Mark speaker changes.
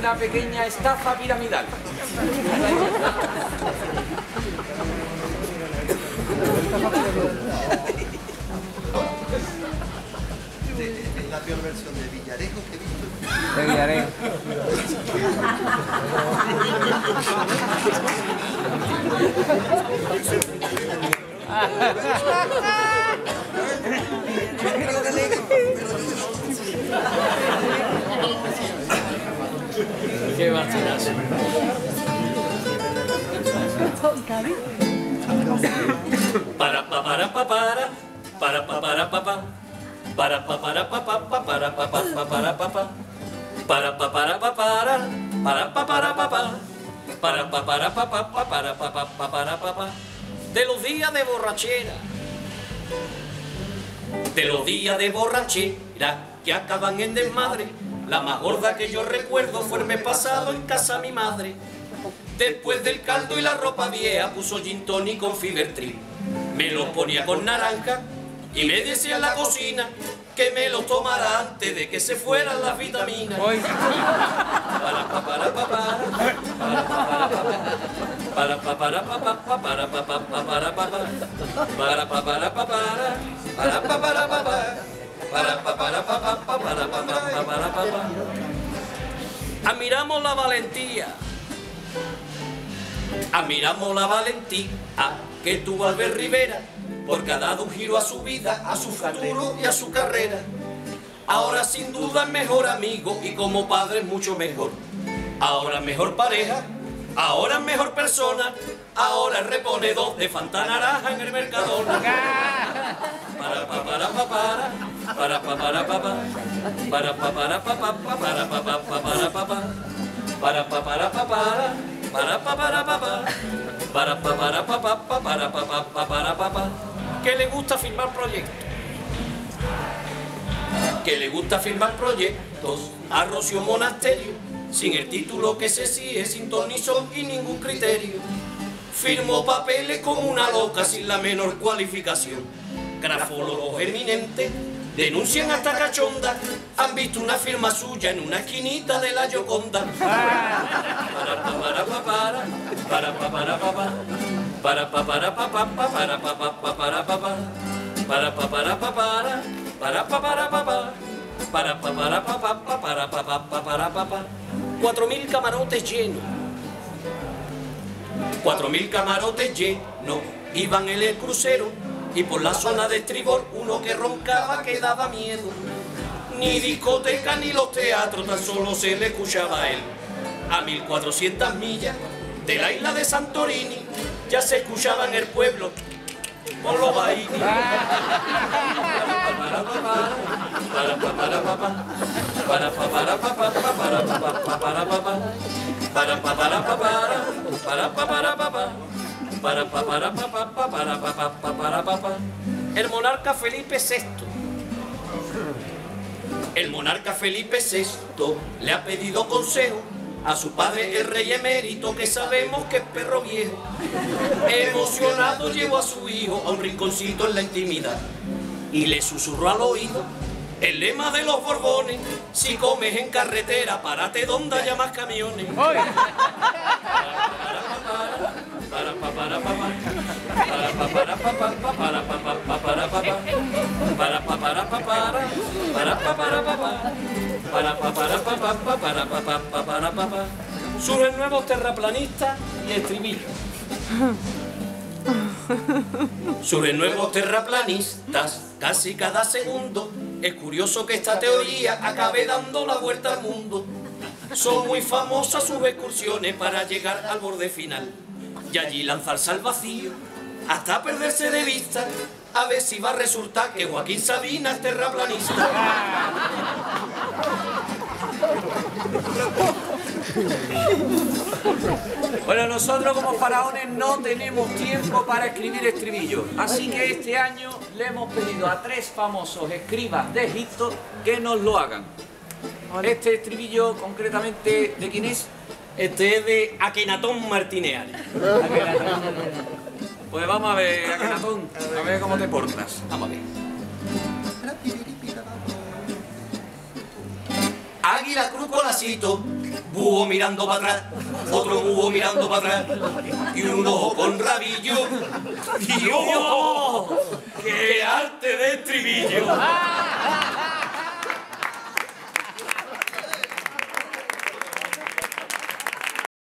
Speaker 1: una pequeña estafa piramidal.
Speaker 2: Es la peor versión de Villarejo que he visto.
Speaker 3: Te guiaré.
Speaker 1: Qué bachinazo.
Speaker 4: Para pa para pa para para pa para pa pa para pa para pa pa pa para pa pa pa para pa pa para pa para pa para para pa para pa pa para pa para pa pa pa para pa pa pa para pa pa de los días de borrachera de los días de borrachera que acaban en desmadre la más gorda que yo recuerdo fue el mes pasado en casa mi madre Después del caldo y la ropa vieja puso gin tonic con fibertril. Me lo ponía con naranja y me decía en la cocina que me lo tomara antes de que se fueran las vitaminas. Admiramos la valentía. Admiramos la valentía que tuvo Albert Rivera porque ha dado un giro a su vida, a su futuro y a su carrera. Ahora sin duda es mejor amigo y como padre mucho mejor. Ahora mejor pareja, ahora mejor persona, ahora repone dos de Fantanaraja en el Mercadona. Para pa para pa para para pa para pa pa para pa para pa pa pa para pa pa pa para pa pa para pa para pa para para pa para pa pa para pa para pa pa pa para pa pa pa para pa pa que le gusta firmar proyectos. Que le gusta firmar proyectos. A Rocío Monasterio. Sin el título que se sigue sin ton ni son y ningún criterio. Firmó papeles como una loca sin la menor cualificación grafólogos eminentes denuncian hasta cachonda han visto una firma suya en una esquinita de la Yoconda. Para pa para pa para para pa para pa pa para pa para pa pa pa para pa pa pa para pa pa para pa para pa para para pa para pa pa para pa para pa pa pa para pa pa pa para pa pa cuatro mil camarotes llenos. Cuatro mil camarotes llenos. Iban en el crucero y por la zona de estribor uno que roncaba que daba miedo ni discoteca ni los teatros tan solo se le escuchaba a él a 1400 millas de la isla de Santorini ya se escuchaba en el pueblo por los bailes para pa para pa pa pa para pa pa pa para pa pa. El monarca Felipe VI. El monarca Felipe VI le ha pedido consejo a su padre el rey emérito que sabemos que es perro viejo. Emocionado llevó a su hijo a un rinconcito en la intimidad y le susurró al oído el lema de los Borbones, si comes en carretera, párate donde haya más camiones surgen nuevos terraplanistas y estribillos surgen nuevos terraplanistas casi cada segundo. Es curioso que esta teoría acabe dando la vuelta al mundo. Son muy famosas sus excursiones para llegar al borde final y allí lanzarse al vacío hasta perderse de vista a ver si va a resultar que Joaquín Sabina es terraplanista.
Speaker 1: Bueno, nosotros como faraones no tenemos tiempo para escribir estribillos, así que este año le hemos pedido a tres famosos escribas de Egipto que nos lo hagan. Este estribillo concretamente, ¿de quién es?
Speaker 4: Este es de Akenatón Martineari.
Speaker 1: Pues vamos a ver, Akenatón, a ver cómo te portas.
Speaker 4: Vamos a ver. Águila cruz colacito, búho mirando para atrás, otro búho mirando para atrás, y un ojo con rabillo, y ¡oh! ¡Qué arte de estribillo!